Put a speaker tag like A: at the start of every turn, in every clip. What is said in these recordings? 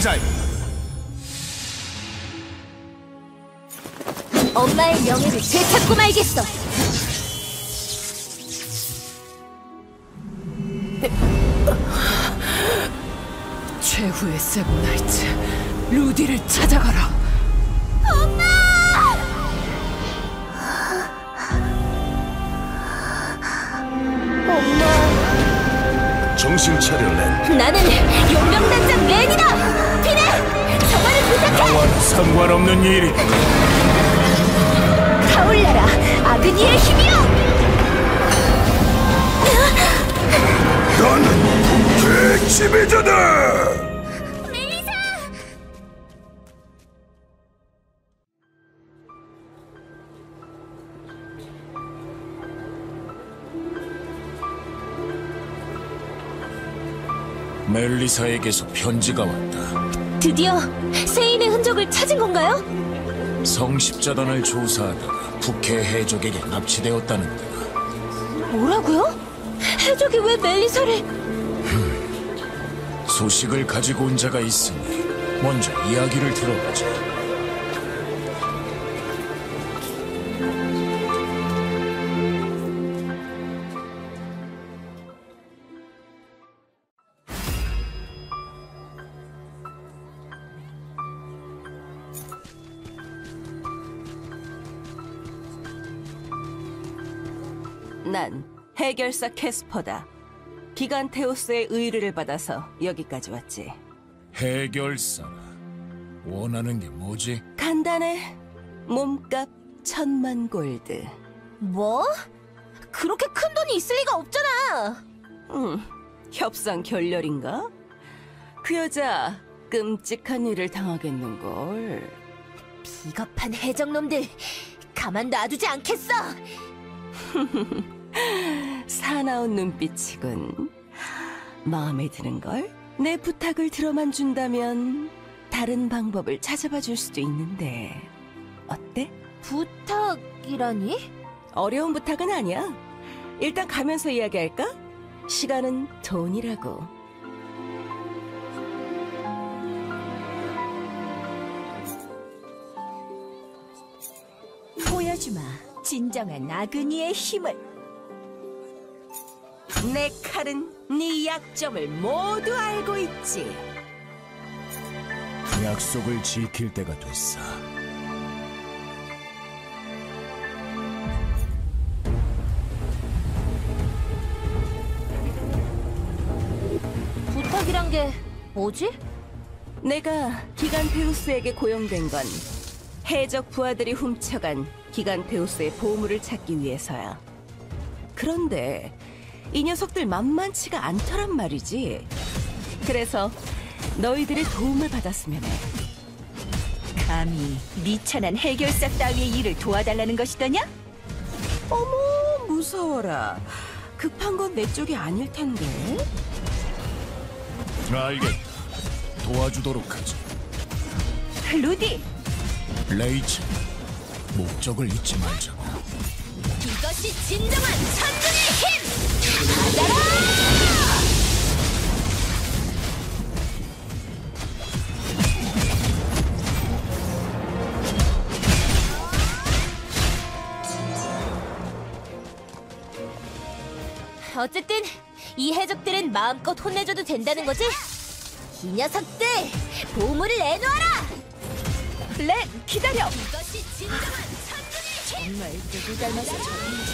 A: 자여
B: 엄마의 명예를 되찾고 말겠어.
C: 최후의 세븐나이트 루디를 찾아가라
A: 정신 차려 렌
B: 나는 용병단장 렌이다. 피네, 정화를 부탁해.
A: 나와는 상관없는 일이
B: 타올라라, 아그니의 힘이여.
A: 나는 제 지배자다 멜리사에게서 편지가 왔다
B: 드디어 세인의 흔적을 찾은 건가요?
A: 성십자단을 조사하다가 북해 해적에게 납치되었다는데
B: 뭐라고요? 해적이 왜 멜리사를?
A: 소식을 가지고 온 자가 있으니 먼저 이야기를 들어보자
D: 해결사 캐스퍼다. 기간테우스의 의뢰를 받아서 여기까지 왔지.
A: 해결사 원하는 게 뭐지?
D: 간단해. 몸값 천만 골드.
B: 뭐? 그렇게 큰 돈이 있을 리가 없잖아.
D: 음, 협상 결렬인가? 그 여자 끔찍한 일을 당하겠는걸.
B: 비겁한 해적놈들 가만 놔두지 않겠어.
D: 사나운 눈빛이군. 마음에 드는 걸? 내 부탁을 들어만 준다면 다른 방법을 찾아봐 줄 수도 있는데 어때?
B: 부탁이라니?
D: 어려운 부탁은 아니야. 일단 가면서 이야기할까? 시간은 돈이라고.
B: 보여주마 진정한 아그니의 힘을.
D: 내 칼은 네 약점을 모두 알고 있지.
A: 약속을 지킬 때가 됐어
B: 부탁이란 게 뭐지?
D: 내가 기간테우스에게 고용된 건 해적 부하들이 훔쳐간 기간테우스의 보물을 찾기 위해서야. 그런데 이 녀석들 만만치가 않더란 말이지. 그래서 너희들의 도움을 받았으면 해.
B: 감히 미천한 해결사 따위의 일을 도와달라는 것이더냐?
D: 어머 무서워라. 급한 건 내 쪽이 아닐 텐데.
A: 알겠다 도와주도록 하지
B: 루디,
A: 레이첼 목적을 잊지 말자고
B: 이것이 진정 어쨌든 이 해적들은 마음껏 혼내줘도 된다는 거지? 이 녀석들 보물을 내놓아라! 렌 기다려! 이것이 진정한 천군의 힘! 정말 누구 닮아서 저런지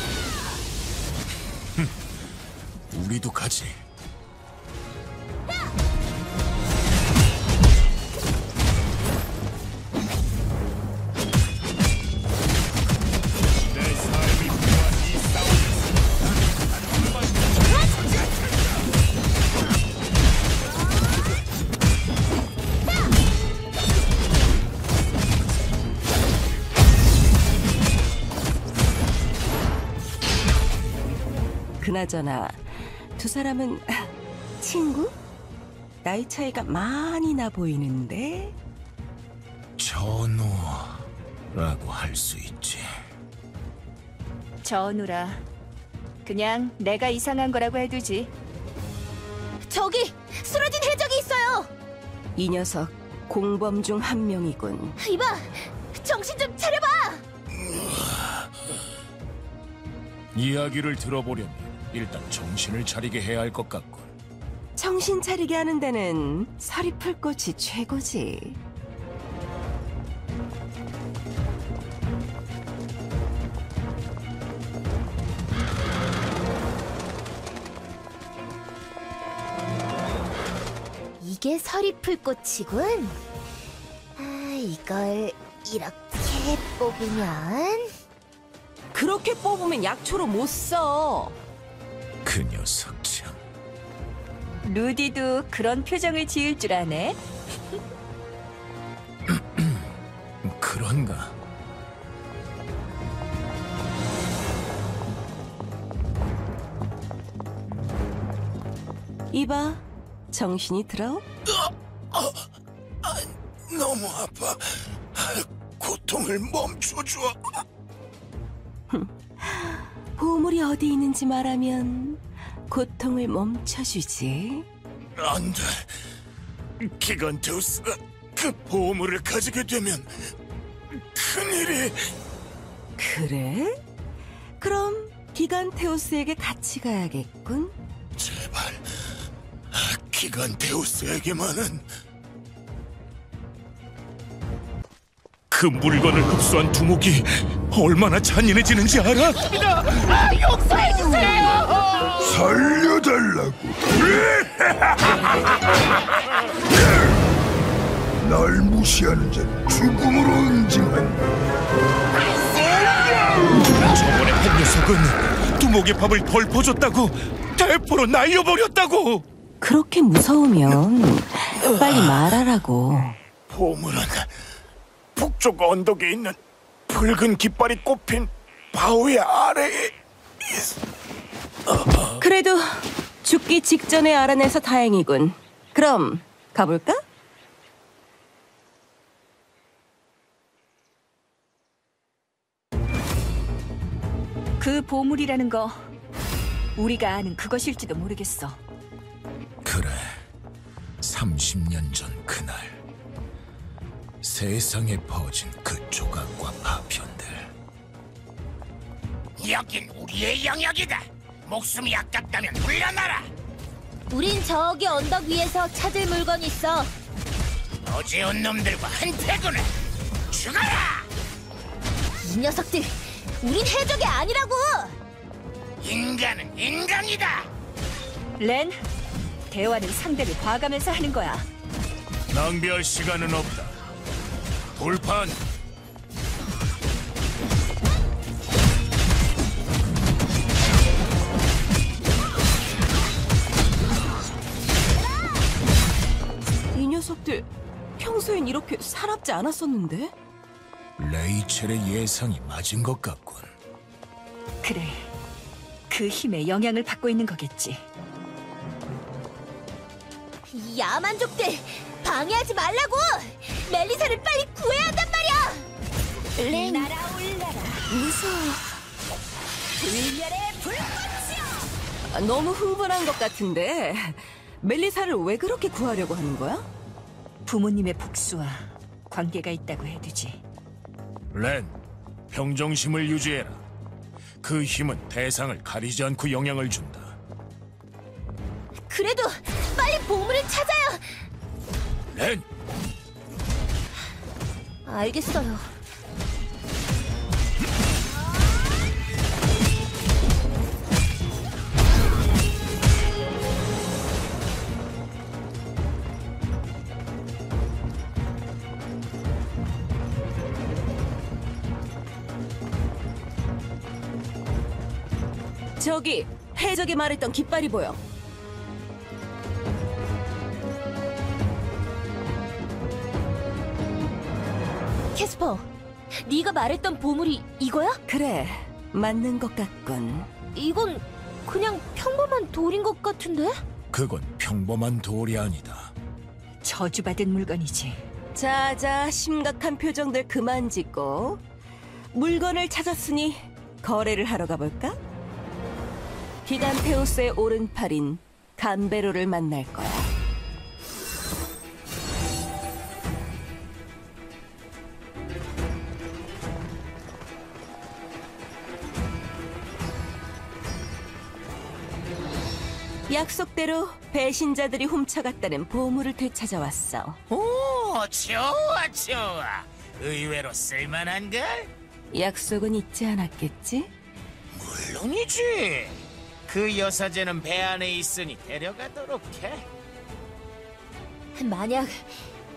A: 우리도 가지
D: 그나저나 두 사람은 친구? 나이 차이가 많이 나 보이는데
A: 전우라고 할 수 있지
E: 전우라. 그냥 내가 이상한 거라고 해두지.
B: 저기 쓰러진 해적이 있어요.
D: 이 녀석 공범 중 한 명이군.
B: 이봐, 정신 좀 차려봐.
A: 이야기를 들어보려면 일단 정신을 차리게 해야 할 것 같군.
D: 정신 차리게 하는 데는 서리풀꽃이 최고지.
B: 이게 서리풀꽃이군. 아, 이걸 이렇게 뽑으면
D: 그렇게 뽑으면 약초로 못 써.
A: 그 녀석 참.
E: 루디도 그런 표정을 지을 줄 아네.
A: 그런가?
D: 이봐, 정신이 들어?
A: 너무 아파. 고통을 멈춰줘.
D: 보물이 어디 있는지 말하면 고통을 멈춰주지.
A: 안 돼. 기간테우스가 그 보물을 가지게 되면 큰일이.
D: 그래? 그럼 기간테우스에게 같이 가야겠군.
A: 제발 기간테우스에게만은 그 물건을 흡수한 두목이 얼마나 잔인해지는지 알아?
F: 살려달라고. 날 무시하는 자는 죽음으로 응징한다.
A: 저번에 한 녀석은 두목의 밥을 덜 퍼줬다고 대포로 날려버렸다고
D: 그렇게 무서우면 빨리 말하라고.
A: 보물은 북쪽 언덕에 있는 붉은 깃발이 꼽힌 바위 아래에
D: 그래도 죽기 직전에 알아내서 다행이군. 그럼 가볼까?
E: 그 보물이라는 거 우리가 아는 그것일지도 모르겠어.
A: 그래 30년 전 그날 세상에 퍼진 그 조각과 파편들
G: 여긴 우리의 영역이다. 목숨이 아깝다면 물러나라.
B: 우린 저기 언덕 위에서 찾을 물건 있어.
G: 어제 온 놈들과 한패구나. 죽어라.
B: 이 녀석들, 우린 해적이 아니라고.
G: 인간은 인간이다.
E: 렌, 대화는 상대를 봐가면서 하는 거야.
A: 낭비할 시간은 없다 돌판
D: 이 녀석들 평소엔 이렇게 사납지 않았었는데?
A: 레이첼의 예상이 맞은 것 같군
E: 그래, 그 힘에 영향을 받고 있는 거겠지.
B: 이 야만족들, 방해하지 말라고. 멜리사를 빨리 구해야 한단 말이야. 렌,
E: 날아올라라.
B: 무서워.
E: 불멸의 불꽃이여!
D: 아, 너무 흥분한 것 같은데 멜리사를 왜 그렇게 구하려고 하는 거야?
E: 부모님의 복수와 관계가 있다고 해두지.
A: 렌 평정심을 유지해라 그 힘은 대상을 가리지 않고 영향을 준다
B: 그래도 보물을 찾아요.
A: 렌
B: 알겠어요.
D: 저기 해적이 말했던 깃발이 보여.
B: 네가 말했던 보물이 이거야?
D: 그래, 맞는 것 같군.
B: 이건 그냥 평범한 돌인 것 같은데?
A: 그건 평범한 돌이 아니다
E: 저주받은 물건이지.
D: 자자, 심각한 표정들 그만 짓고 물건을 찾았으니 거래를 하러 가볼까? 기간테우스의 오른팔인 감베로를 만날 거야. 약속대로 배신자들이 훔쳐갔다는 보물을 되찾아왔어.
G: 오, 좋아, 좋아. 의외로 쓸만한 걸?
D: 약속은 잊지 않았겠지?
G: 물론이지. 그 여사제는 배 안에 있으니 데려가도록 해.
B: 만약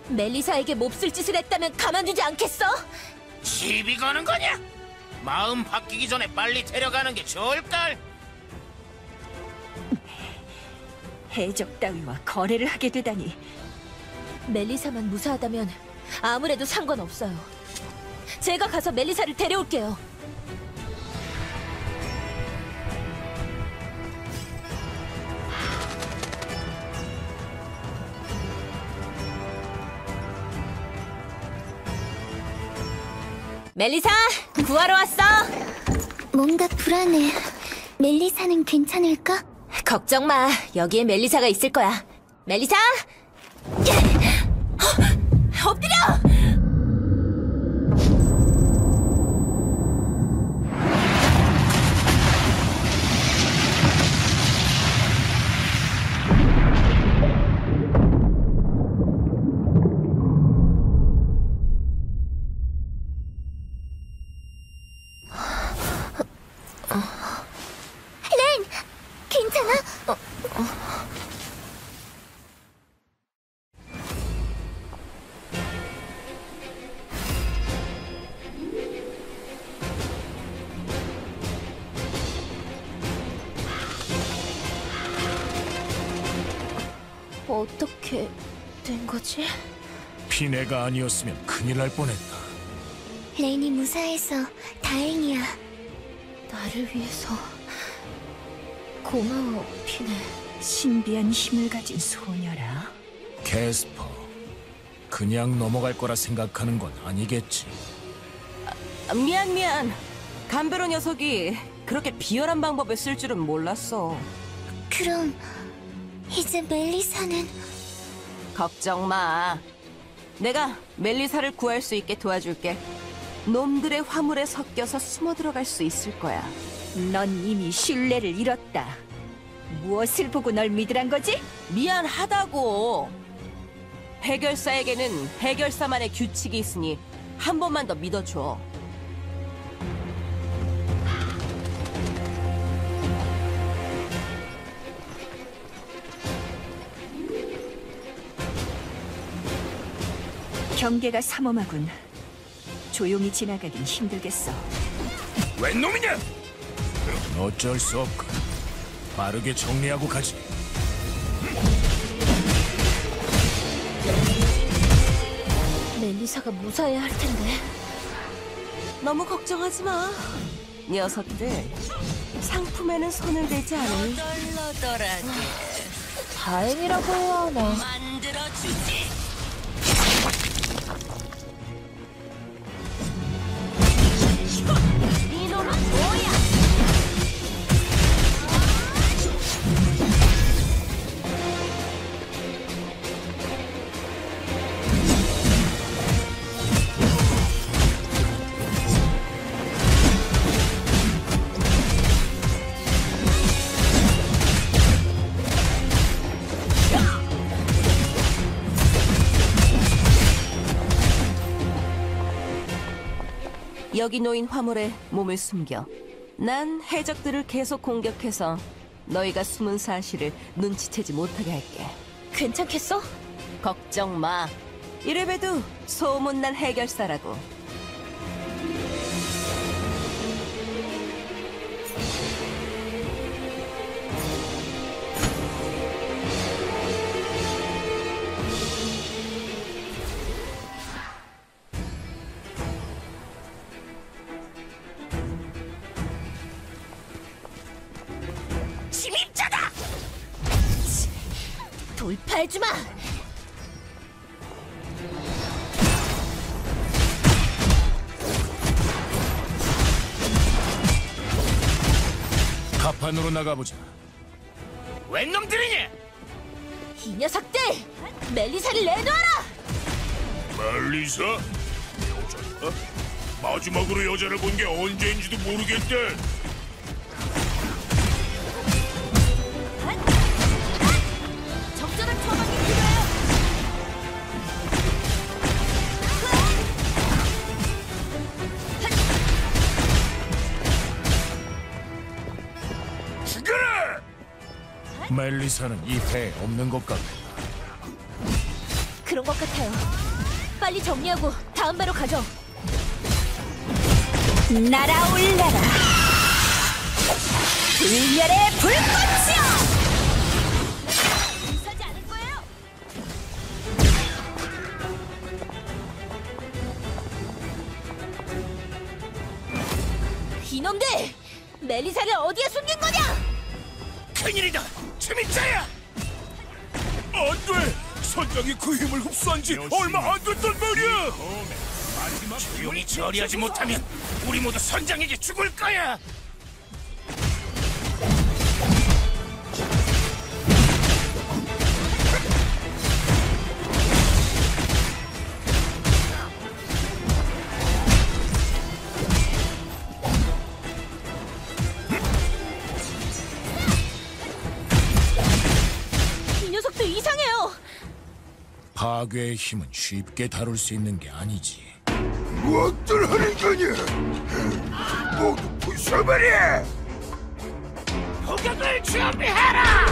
B: 멜리사에게 몹쓸 짓을 했다면 가만두지 않겠어?
G: 시비 거는 거냐? 마음 바뀌기 전에 빨리 데려가는 게 좋을걸?
E: 해적 따위와 거래를 하게 되다니
B: 멜리사만 무사하다면 아무래도 상관없어요. 제가 가서 멜리사를 데려올게요. 멜리사, 구하러 왔어.
H: 뭔가 불안해. 멜리사는 괜찮을까?
B: 걱정 마. 여기에 멜리사가 있을 거야. 멜리사! 어, 엎드려!
H: 렌! 괜찮아?
B: 어떻게 된 거지?
A: 피네가 아니었으면 큰일 날 뻔했다.
H: 렌이 무사해서 다행이야.
B: 나를 위해서 고마워, 피네.
E: 신비한 힘을 가진 소녀라.
A: 캐스퍼. 그냥 넘어갈 거라 생각하는 건 아니겠지.
D: 아, 미안 미안. 감베로 녀석이 그렇게 비열한 방법을 쓸 줄은 몰랐어.
H: 그럼 이제 멜리사는
D: 걱정 마. 내가 멜리사를 구할 수 있게 도와줄게. 놈들의 화물에 섞여서 숨어 들어갈 수 있을 거야.
E: 넌 이미 신뢰를 잃었다. 무엇을 보고 널 믿으란 거지?
D: 미안하다고. 해결사에게는 해결사만의 규칙이 있으니 한 번만 더 믿어줘.
E: 경계가 삼엄하군. 조용히 지나가긴 힘들겠어.
F: 웬 놈이냐?
A: 어쩔 수 없고 빠르게 정리하고 가지.
B: 멜리사가 무사해야 할 텐데.
D: 너무 걱정하지 마. 녀석들 상품에는 손을 대지 않으니
B: 다행이라고 해야 하나.
D: 여기 놓인 화물에 몸을 숨겨. 난 해적들을 계속 공격해서 너희가 숨은 사실을 눈치채지 못하게 할게.
B: 괜찮겠어?
D: 걱정 마. 이래봬도 소문난 해결사라고.
A: 가판으로 나가보자.
G: 웬 놈들이냐?
B: 이 녀석들! 멜리사를 내놔라!
F: 멜리사? 여자다? 마지막으로 여자를 본 게 언제인지도 모르겠대.
A: 멜리사는 이 배에 없는 것 같아.
B: 그런 것 같아요. 빨리 정리하고 다음 배로 가죠.
E: 날아올라라. 불멸의 불꽃이여!
B: 이놈들! 멜리사를 어디에 숨긴 거냐?
F: 큰일이다. 그 힘을 흡수한 지 얼마 안 됐단 말이야. 조용히 처리하지 못하면 우리 모두 선장에게 죽을 거야.
B: 이 녀석들 이상해요.
A: 파괴의 힘은 쉽게 다룰 수 있는 게 아니지.
F: 무엇들 하는 거냐? 모두 부숴버려!
G: 포격을 준비해라!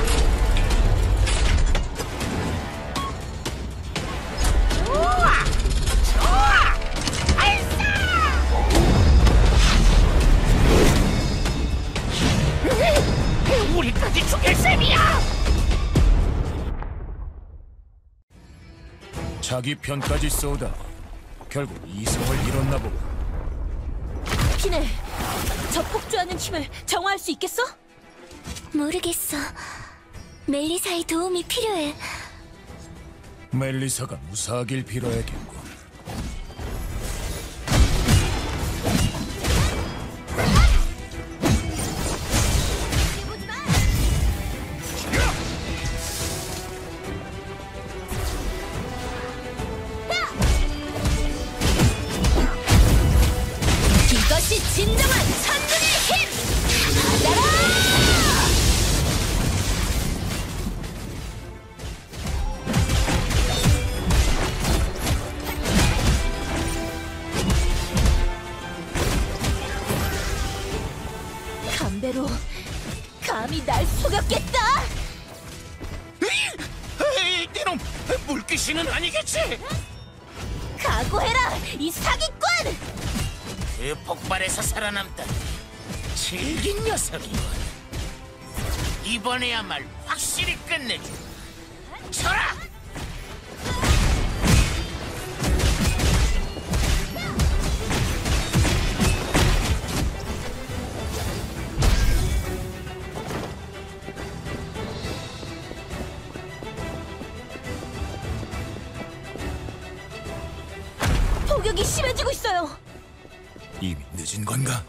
G: 우와! 좋아! 발사! 우리까지 죽일 셈이야!
A: 자기 편까지 쏘다 결국 이성을 잃었나 보고.
B: 피네, 저 폭주하는 힘을 정화할 수 있겠어?
H: 모르겠어. 멜리사의 도움이 필요해.
A: 멜리사가 무사하길 빌어야겠고.
G: 그 폭발에서 살아남다 질긴 녀석이군 이번에야말로 확실히 끝내주 쳐라!
A: 건가?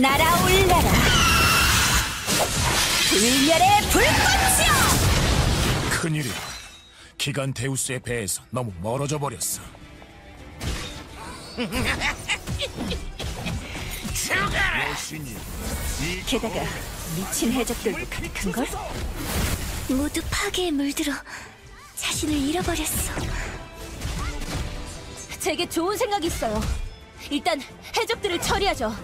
E: 날아올라라. 불멸의 불꽃이여!
A: 큰일이다. 기간 데우스의 배에서 너무 멀어져 버렸어.
E: 게다가 미친 해적들도 가득한걸?
H: 모두 파괴에 물들어 자신을 잃어버렸어.
B: 제게 좋은 생각이 있어요. 일단 해적들을 처리하죠.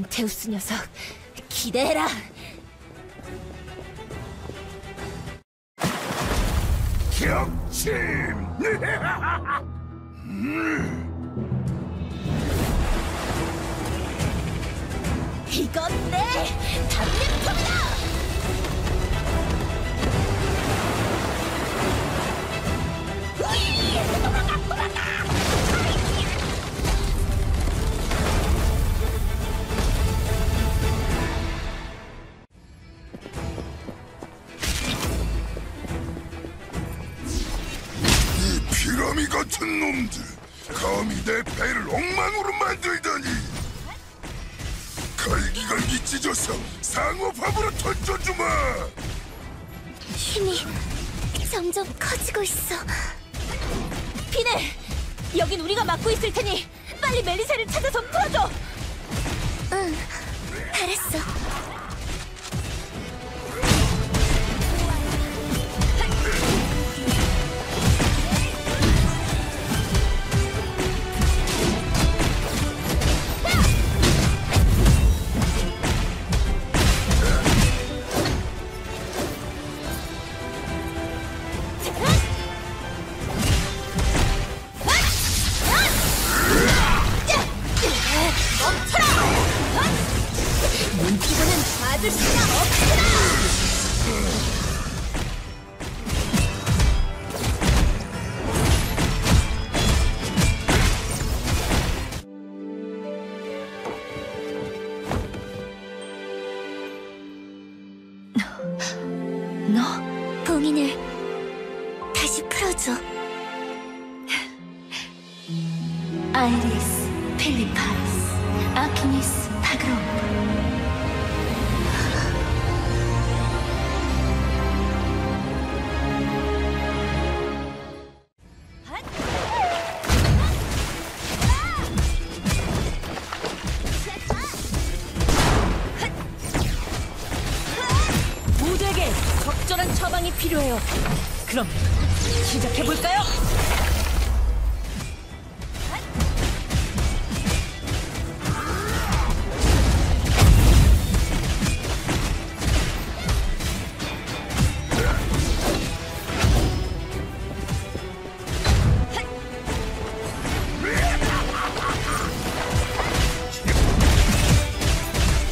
B: 기간테우스 녀석, 기대해라.
F: 격침!
H: 있어.
B: 피네! 여긴 우리가 맡고 있을 테니
H: 아이리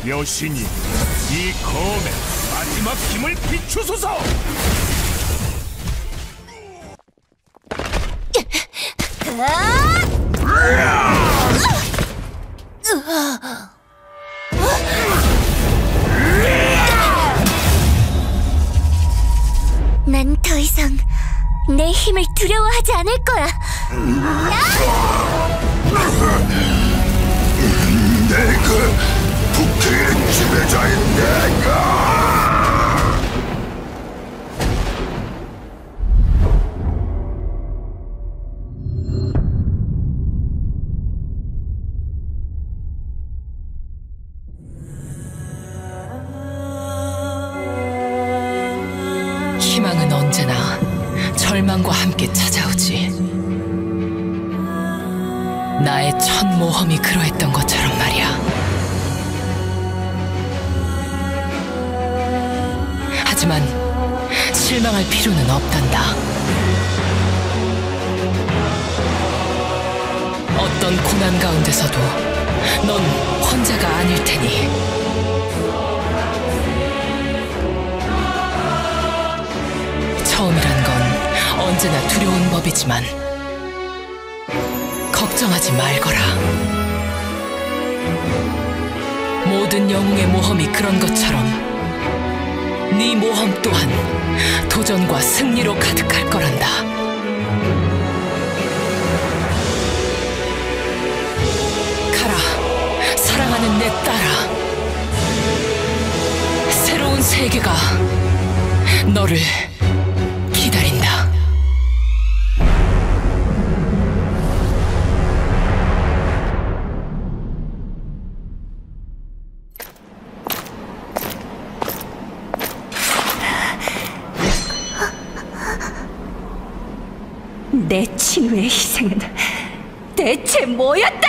A: 여신이 이 검의 마지막 힘을 비추소서!
H: 난 더 이상 내 힘을 두려워하지 않을 거야.
F: 내가 국회의 지배자인 내가
C: 희망은 언제나 절망과 함께 찾아오지. 나의 첫 모험이 그러했던 것처럼 말이야. 하지만 실망할 필요는 없단다. 어떤 고난 가운데서도 넌 혼자가 아닐 테니. 처음이란 건 언제나 두려운 법이지만 걱정하지 말거라. 모든 영웅의 모험이 그런 것처럼 네 모험 또한 도전과 승리로 가득할 거란다. 가라, 사랑하는 내 딸아. 새로운 세계가 너를
E: やった